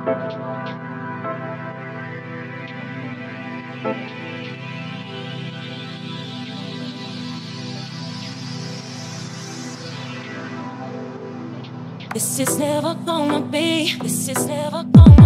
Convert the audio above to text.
This is never gonna be, this is never gonna